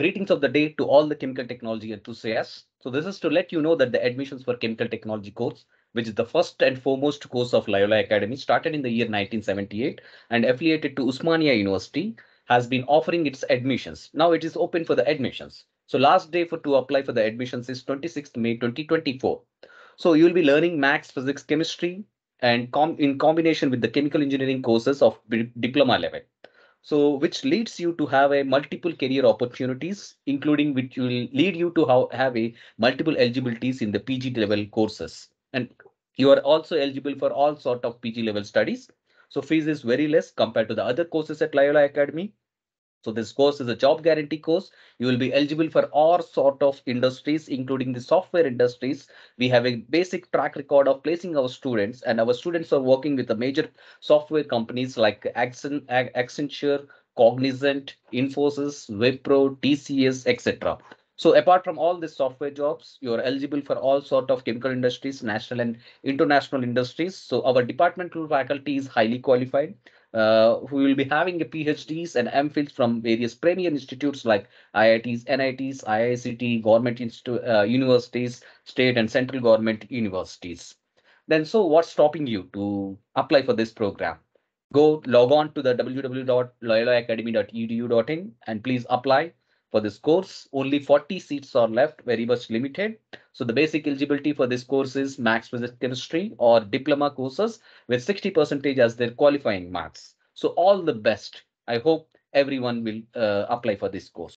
Greetings of the day to all the chemical technology enthusiasts. So this is to let you know that the admissions for chemical technology course, which is the first and foremost course of Loyola Academy, started in the year 1978 and affiliated to Osmania University, has been offering its admissions. Now it is open for the admissions. So last day for to apply for the admissions is 26th May 2024. So you will be learning maths, physics, chemistry, and com in combination with the chemical engineering courses of diploma level so which leads you to have a multiple career opportunities including which will lead you to have, have a multiple eligibilities in the pg level courses. And you are also eligible for all sort of pg level studies. So fees is very less compared to the other courses at loyola academy so this course is a job guarantee course. You will be eligible for all sort of industries, including the software industries. We have a basic track record of placing our students and our students are working with the major software companies like Accenture, Cognizant, Infosys, Wipro, TCS, etc. So apart from all these software jobs, you are eligible for all sort of chemical industries, national and international industries. So our departmental faculty is highly qualified uh, who will be having a PhDs and MPhils from various premier institutes like IITs, NITs, IICT, government uh, universities, state and central government universities. Then, so what's stopping you to apply for this program? Go log on to the www.loyolaacademy.edu.in and please apply for this course. Only 40 seats are left, very much limited. So the basic eligibility for this course is max physics, chemistry or diploma courses with 60 percentage as their qualifying marks. So all the best. I hope everyone will uh, apply for this course.